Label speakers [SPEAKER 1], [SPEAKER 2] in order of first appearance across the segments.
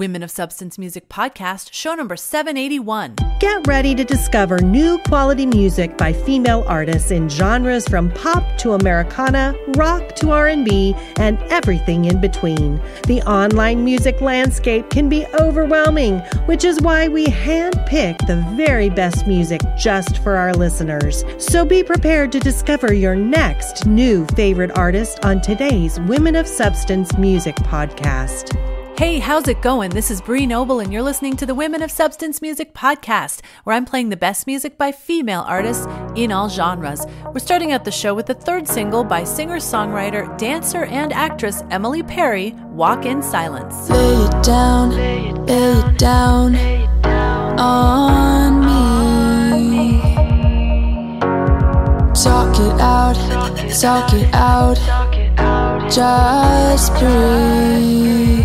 [SPEAKER 1] Women of Substance Music Podcast, show number 781.
[SPEAKER 2] Get ready to discover new quality music by female artists in genres from pop to Americana, rock to R&B, and everything in between. The online music landscape can be overwhelming, which is why we handpick the very best music just for our listeners. So be prepared to discover your next new favorite artist on today's Women of Substance Music Podcast.
[SPEAKER 1] Hey, how's it going? This is Bree Noble, and you're listening to the Women of Substance Music podcast, where I'm playing the best music by female artists in all genres. We're starting out the show with the third single by singer songwriter, dancer, and actress Emily Perry Walk in Silence.
[SPEAKER 3] Lay it down, lay it down on me. Talk it out, talk it out, just breathe.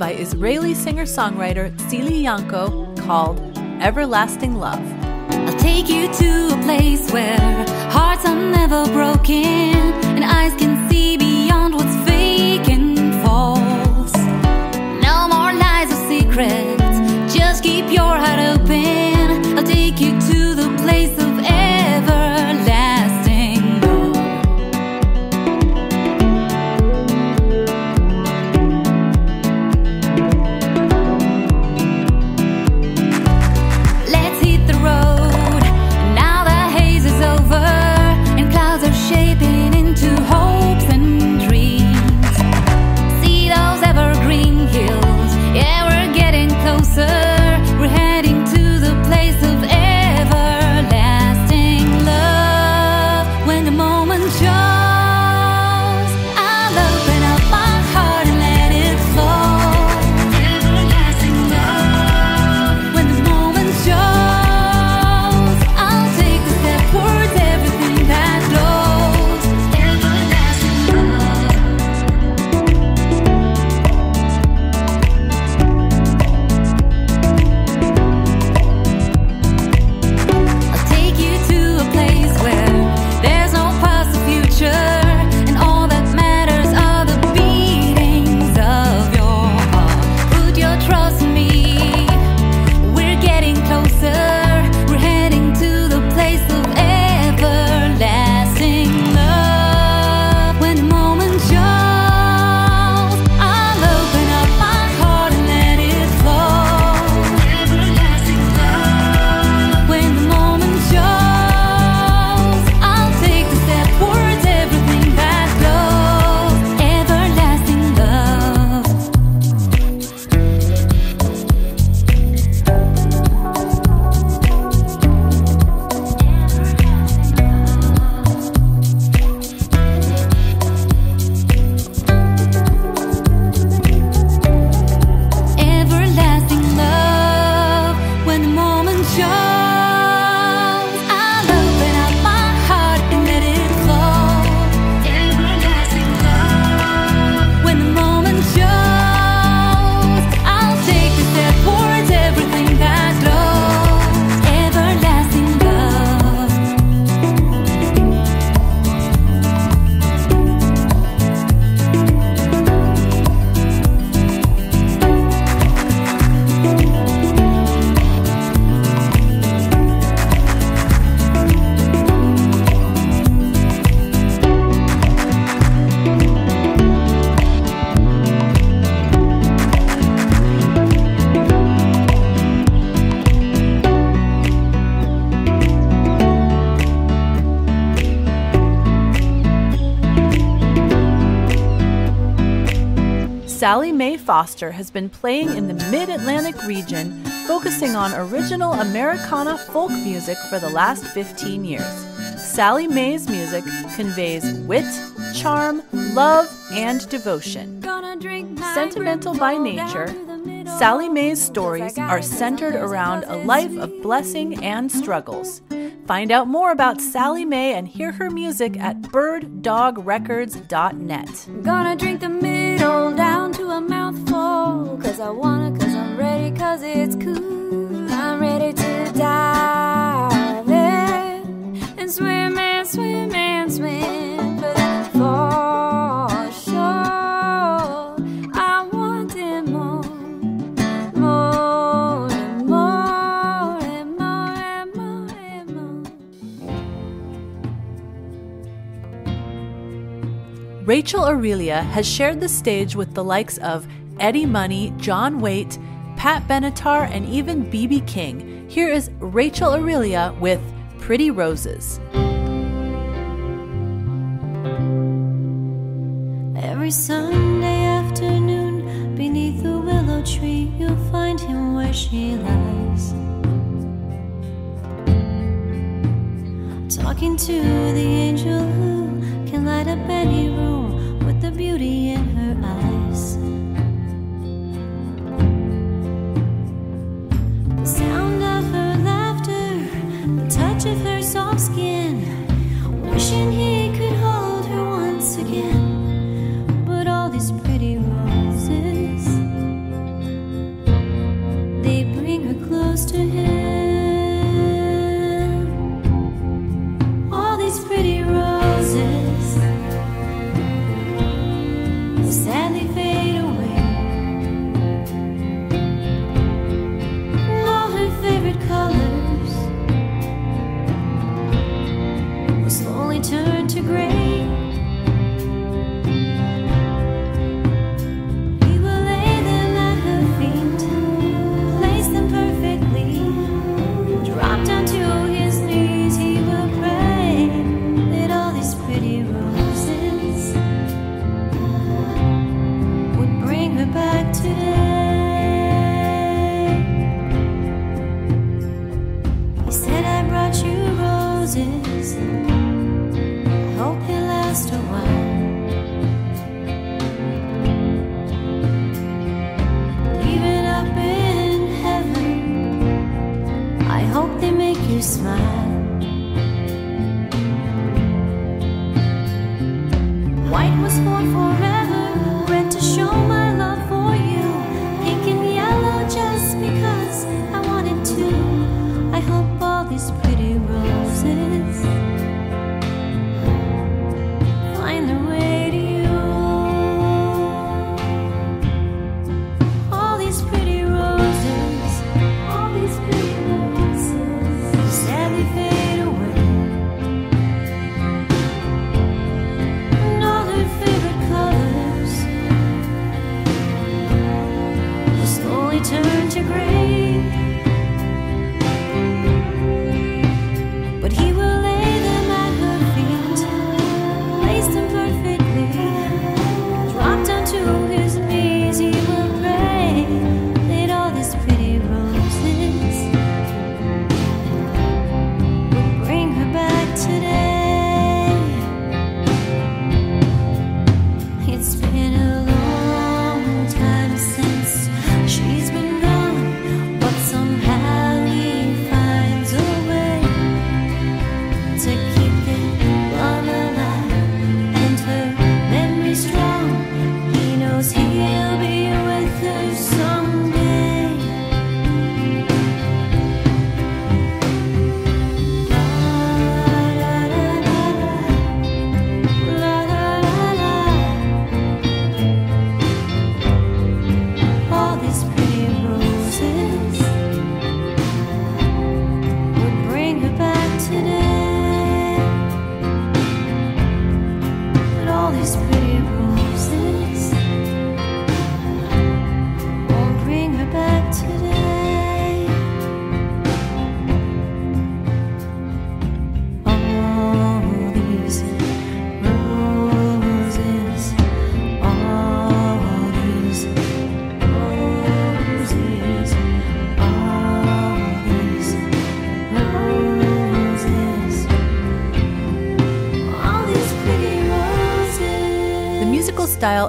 [SPEAKER 1] By Israeli singer songwriter Tzili Yanko called Everlasting Love.
[SPEAKER 4] I'll take you to a place where hearts are never broken and eyes can see beyond what's fake and false. No more lies or secrets, just keep your heart open.
[SPEAKER 1] Foster has been playing in the mid Atlantic region, focusing on original Americana folk music for the last 15 years. Sally Mae's music conveys wit, charm, love, and devotion. Sentimental by nature, Sally Mae's stories are centered around a life of blessing and struggles. Find out more about Sally Mae and hear her music at birddogrecords.net.
[SPEAKER 3] Gonna drink the middle down to a mouthful. Cause I wanna, cause I'm ready, cause it's cool. I'm ready to dive in and swim and swim and swim.
[SPEAKER 1] Rachel Aurilia has shared the stage with the likes of Eddie Money, John Waite, Pat Benatar, and even B.B. King. Here is Rachel Aurilia with Pretty Roses.
[SPEAKER 5] Every Sunday afternoon, beneath the willow tree, you'll find him where she lies. Talking to the angel who can light up any room beauty in her eyes.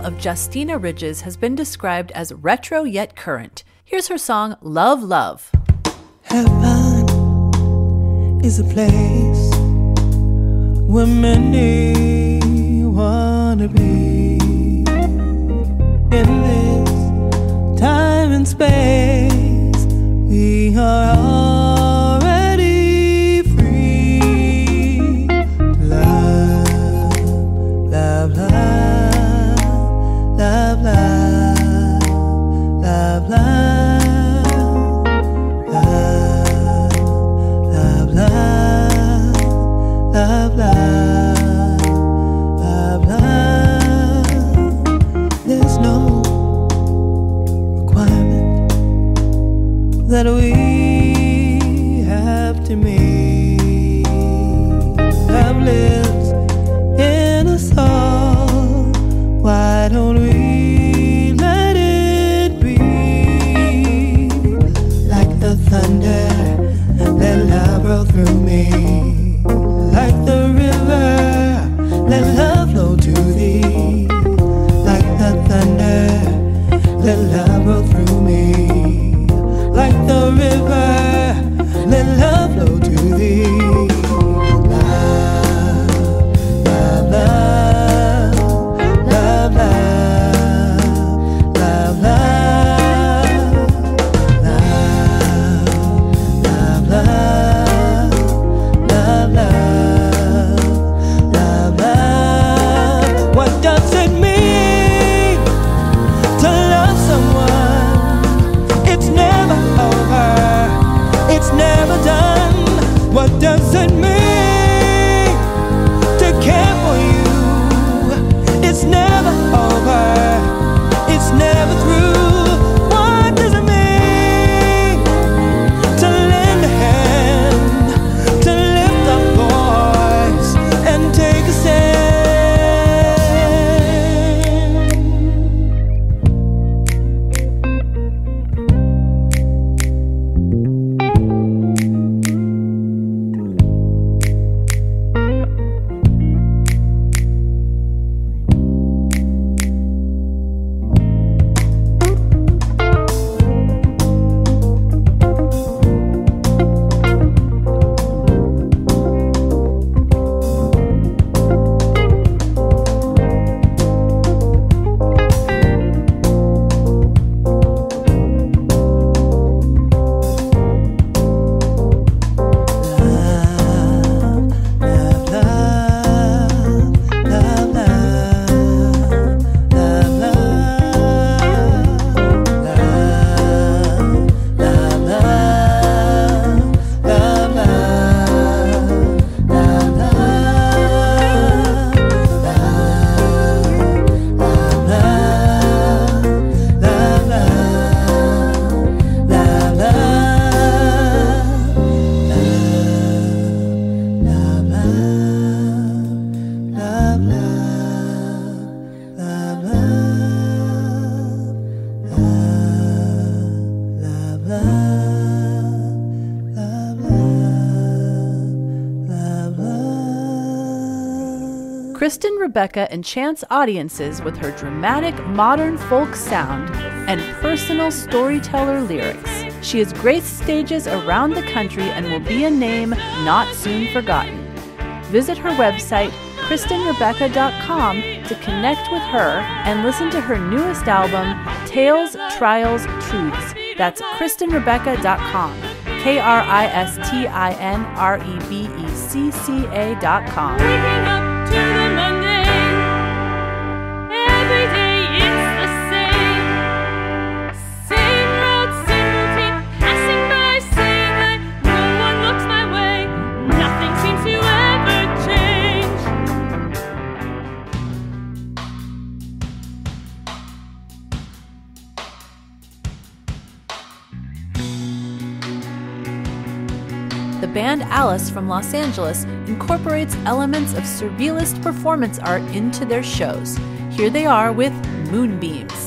[SPEAKER 5] Of
[SPEAKER 1] Justina Ridges has been described as retro yet current. Here's her song Love Love.
[SPEAKER 6] Heaven is a place where many wanna be.
[SPEAKER 1] Rebecca enchants audiences with her dramatic modern folk sound and personal storyteller lyrics. She has graced stages around the country and will be a name not soon forgotten. Visit her website, KristinRebecca.com, to connect with her and listen to her newest album, Tales, Trials, Truths. That's KristinRebecca.com. K R I S T I N R E B E C C A.com. band AL1CE from Los Angeles incorporates elements of surrealist performance art into their shows. Here they are with Moonbeams.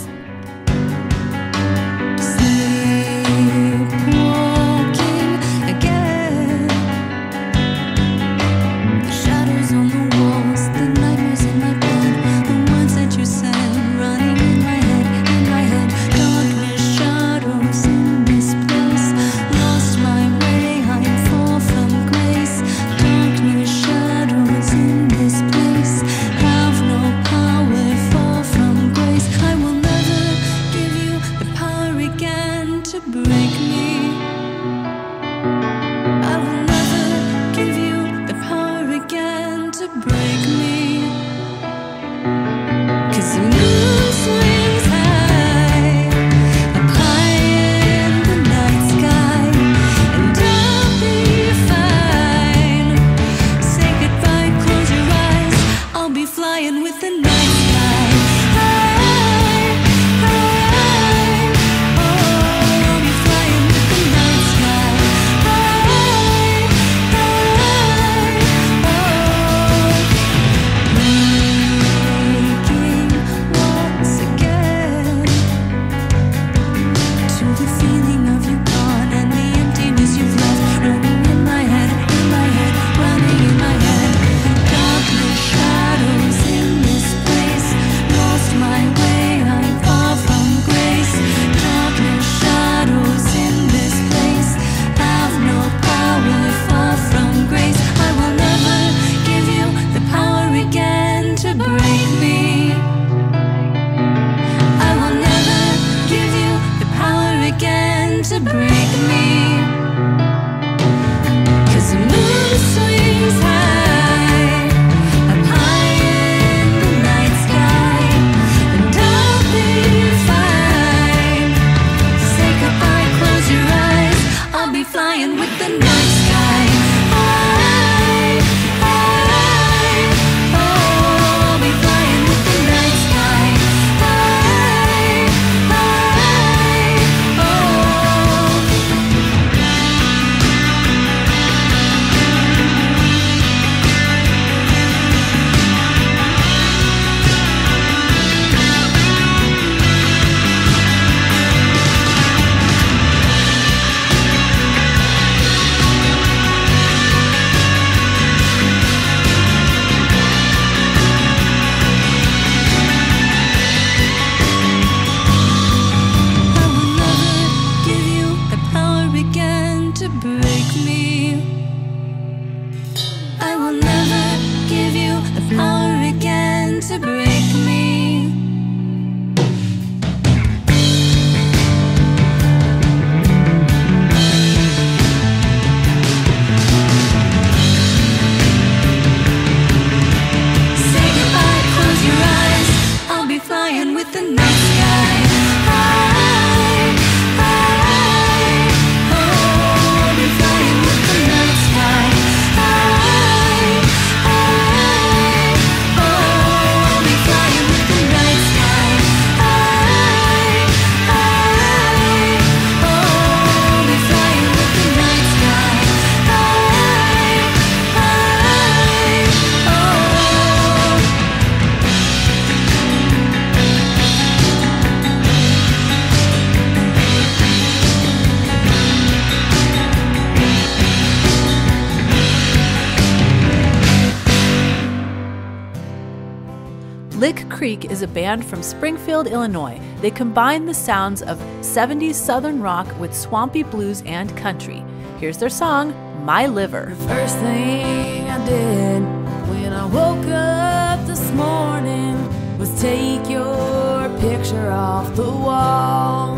[SPEAKER 1] Band from Springfield, Illinois. They combine the sounds of 70s Southern rock with swampy blues and country. Here's their song, My Liver.
[SPEAKER 3] First thing I did when I woke up this morning was take your picture off the wall.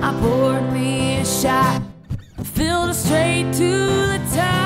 [SPEAKER 3] I poured me a shot, filled it straight to the top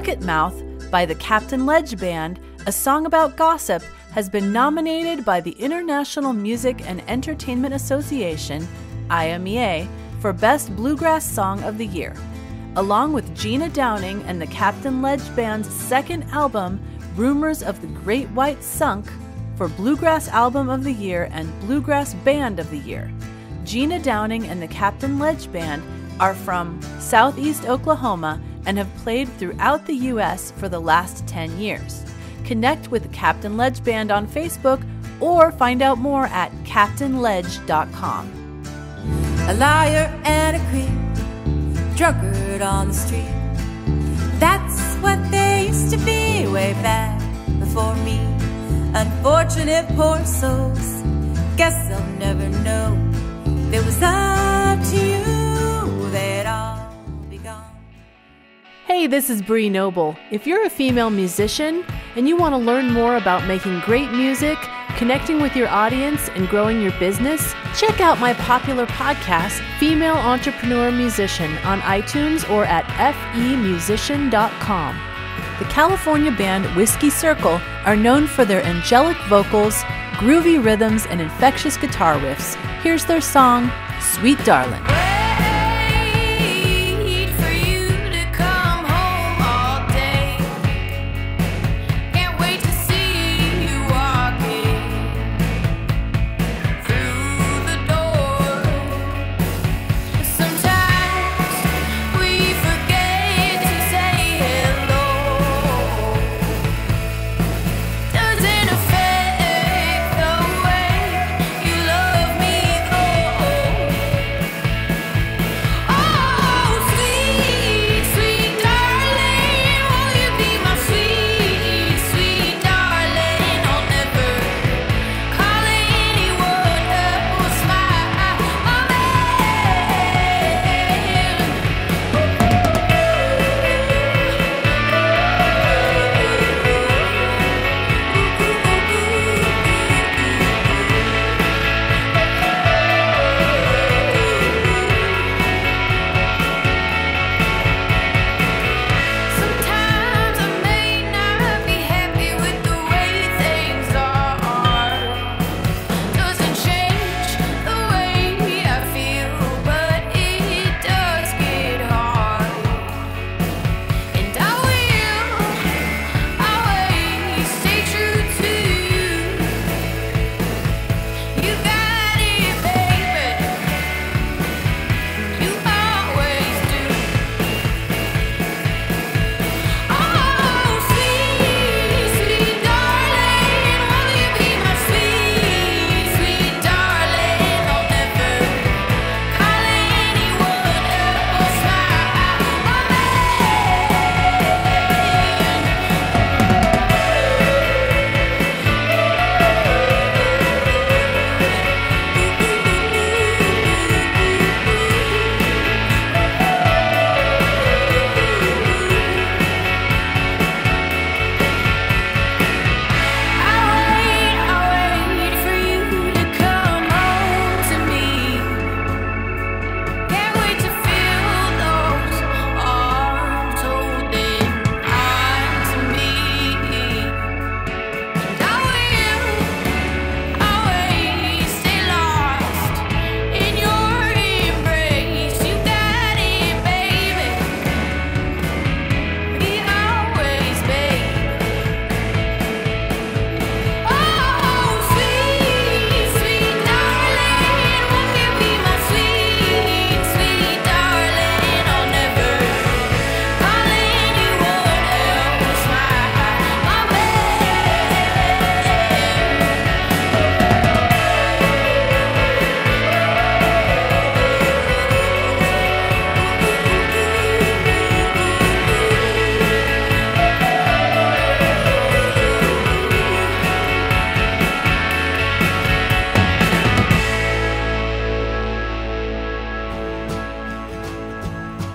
[SPEAKER 1] Bucket Mouth by the Captain Ledge Band, a song about gossip, has been nominated by the International Music and Entertainment Association, IMEA, for Best Bluegrass Song of the Year. Along with Gina Downing and the Captain Ledge Band's second album, Rumors of the Great White Sunk, for Bluegrass Album of the Year and Bluegrass Band of the Year. Gina Downing and the Captain Ledge Band are from Southeast Oklahoma and have played throughout the U.S. for the last 10 years. Connect with the Captain Ledge Band on Facebook or find out more at captainledge.com.
[SPEAKER 3] A liar and a creep, drunkard on the street. That's what they used to be way back before me. Unfortunate poor souls, guess they'll never know.
[SPEAKER 1] Hey, this is Bree Noble. If you're a female musician and you want to learn more about making great music, connecting with your audience, and growing your business, check out my popular podcast, Female Entrepreneur Musician, on iTunes or at femusician.com.
[SPEAKER 3] The California band Whiskey Circle are known for their angelic vocals, groovy rhythms, and infectious guitar riffs. Here's their song, Sweet Darling.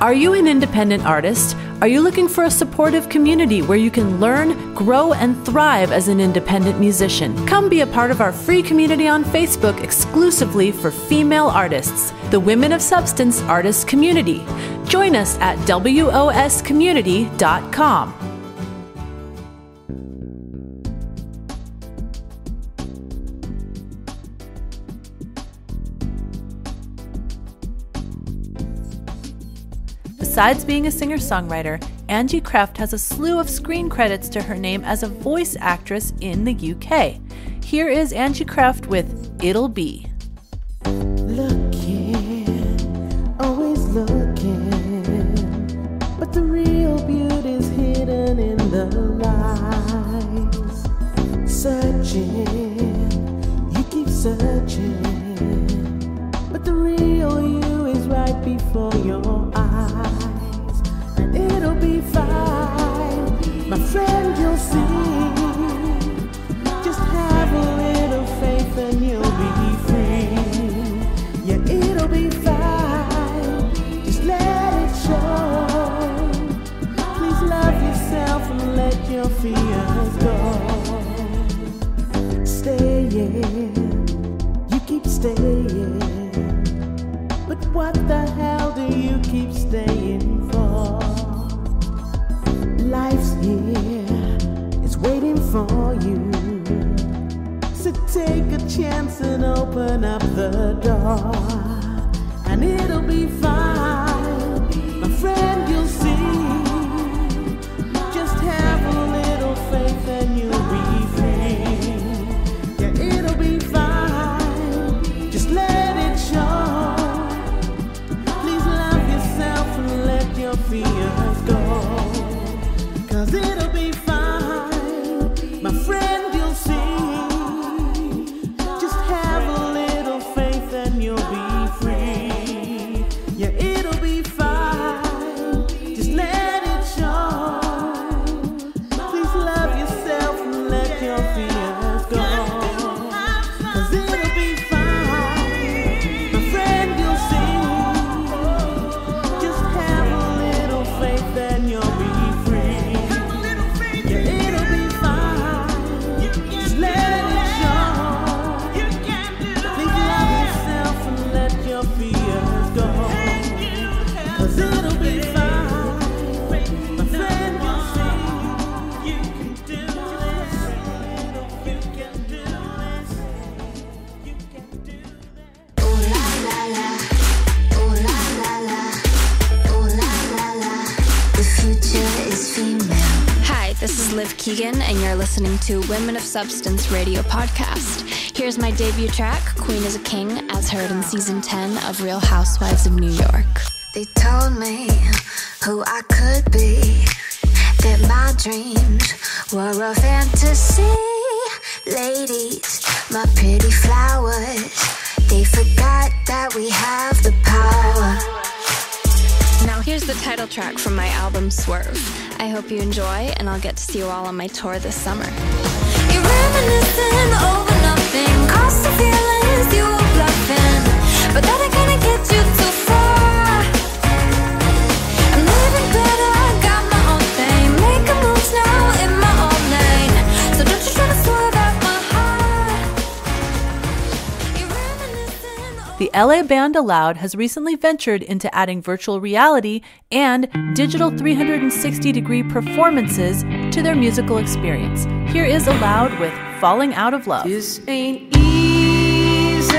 [SPEAKER 1] Are you
[SPEAKER 3] an independent artist? Are you looking for a supportive community where you can learn, grow, and thrive as an independent musician? Come be a part of our free community on Facebook exclusively for female artists, the Women of Substance Artists Community. Join us at WOScommunity.com. Besides being a singer songwriter, Anji Kreft has a slew of screen credits to her name as a voice actress in the UK. Here is Anji Kreft with It'll Be.
[SPEAKER 7] Looking, always looking, but the real beauty's hidden in the lies. Searching, you keep searching, but the real you is right before your my friend. You'll see. Just have a little faith and you'll be free. Yeah, it'll be fine. Just let it show. Please love yourself and let your fears go. Staying, you keep staying. But what the hell do you keep staying? Life's here, it's waiting for you. So take a chance and open up the door, and it'll be fine.
[SPEAKER 8] Listening to Women of Substance Radio Podcast. Here's my debut track, Queen is a King, as heard in season 10 of Real Housewives of New York.
[SPEAKER 9] They told me who I could be, that my dreams were a fantasy. Ladies, my pretty flowers, they forgot that we have the power.
[SPEAKER 8] Here's the title track from my album Swerve. I hope you enjoy, and I'll get to see you all on my tour this summer.
[SPEAKER 9] You're reminiscing over nothing. Cost the feelings you were bluffing, but
[SPEAKER 1] The LA Band Aloud has recently ventured into adding virtual reality and digital 360 degree performances to their musical experience. Here is Aloud with Falling Out of Love.
[SPEAKER 5] This ain't easy,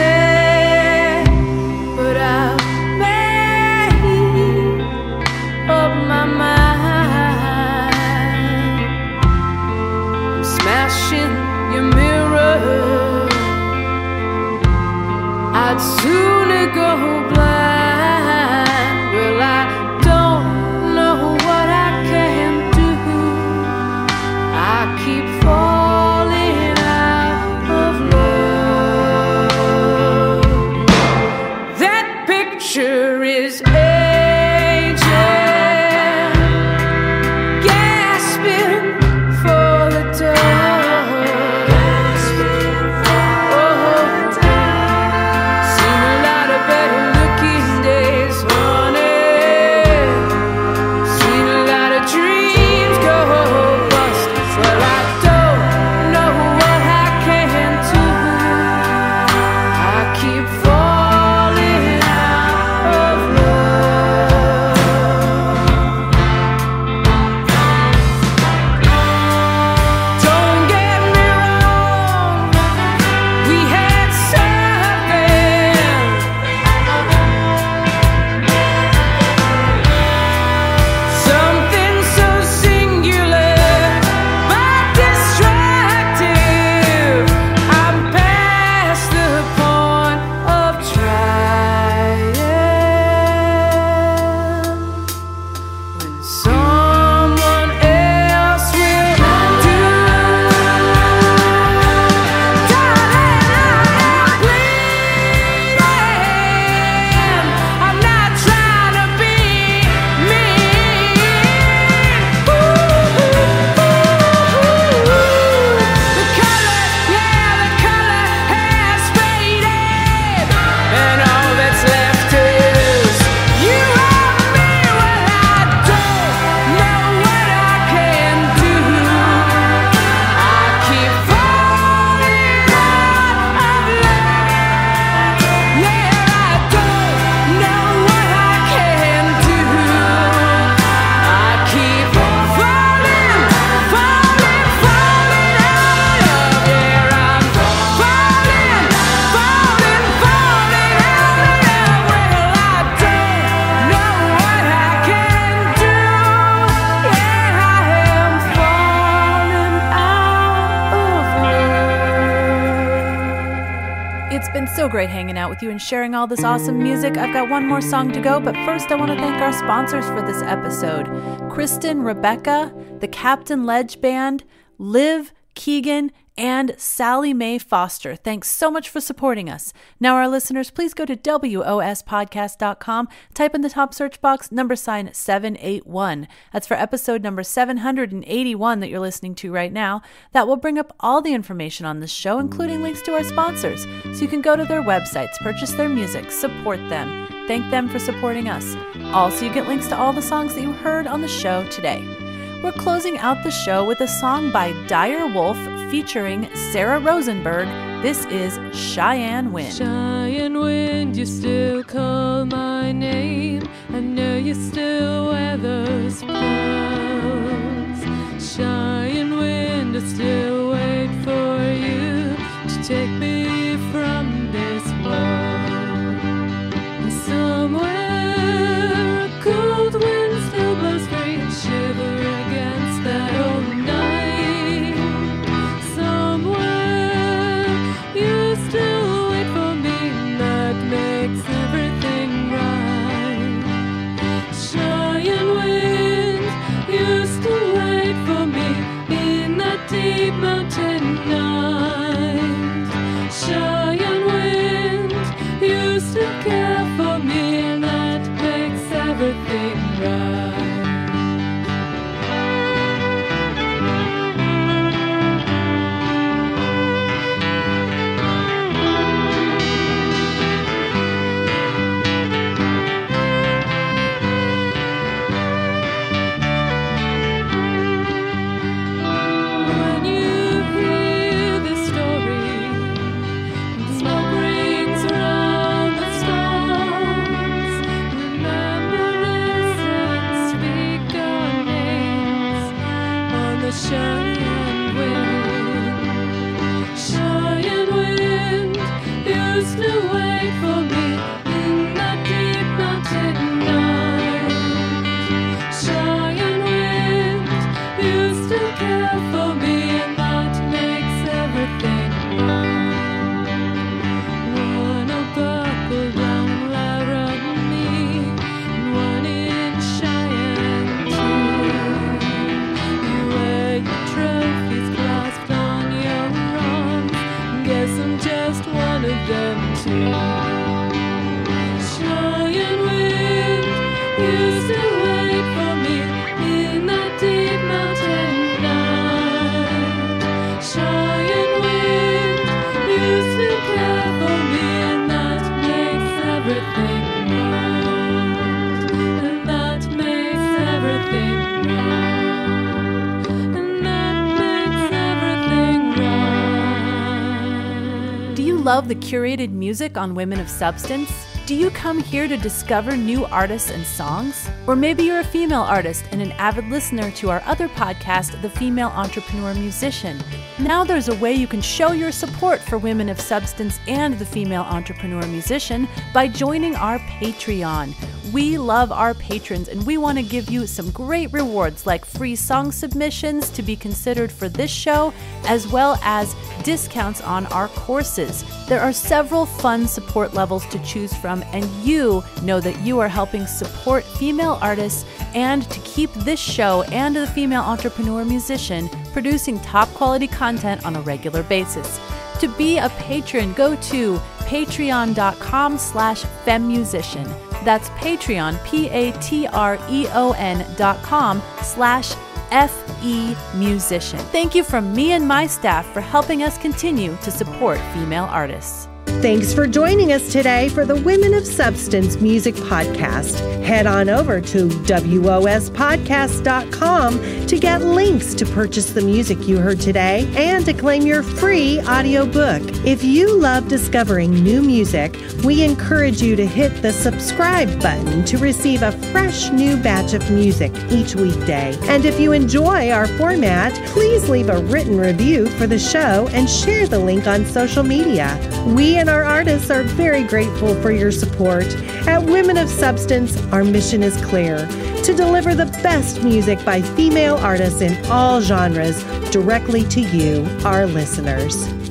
[SPEAKER 5] but I've made up my mind. I'd sooner go
[SPEAKER 1] great hanging out with you and sharing all this awesome music. I've got one more song to go, but first I want to thank our sponsors for this episode Kristin, Rebecca, the Captain Ledge Band, Liv, Keegan, and Sally Mae Foster. Thanks so much for supporting us. Now, our listeners, please go to WOSpodcast.com, type in the top search box number sign 781. That's for episode number 781 that you're listening to right now. That will bring up all the information on this show, including links to our sponsors. So you can go to their websites, purchase their music, support them. Thank them for supporting us. Also, you get links to all the songs that you heard on the show today. We're closing out the show with a song by Dire Wolff featuring Sarah Rosenberg. This is Cheyenne Wind.
[SPEAKER 10] Cheyenne wind, you still call my name. I know you still wear those pearls. Cheyenne wind, I still wait for you to take me from this world. Somewhere
[SPEAKER 1] curated music on Women of Substance? Do you come here to discover new artists and songs? Or maybe you're a female artist and an avid listener to our other podcast, The Female Entrepreneur Musician. Now there's a way you can show your support for Women of Substance and the Female Entrepreneur Musician by joining our Patreon. We love our patrons and we want to give you some great rewards like free song submissions to be considered for this show, as well as discounts on our courses. There are several fun support levels to choose from, and you know that you are helping support female artists and to keep this show and the female entrepreneur musician producing top quality content on a regular basis. To be a patron, go to patreon.com slash FEMusician. That's Patreon, P-A-T-R-E-O-N dot com slash F-E musician. Thank you from me and my staff for helping us continue to support female artists.
[SPEAKER 2] Thanks for joining us today for the Women of Substance Music Podcast. Head on over to WOSpodcast.com to get links to purchase the music you heard today and to claim your free audiobook. If you love discovering new music, we encourage you to hit the subscribe button to receive a fresh new batch of music each weekday. And if you enjoy our format, please leave a written review for the show and share the link on social media. We and our artists are very grateful for your support. At Women of Substance, our mission is clear to deliver the best music by female artists in all genres directly to you, our listeners.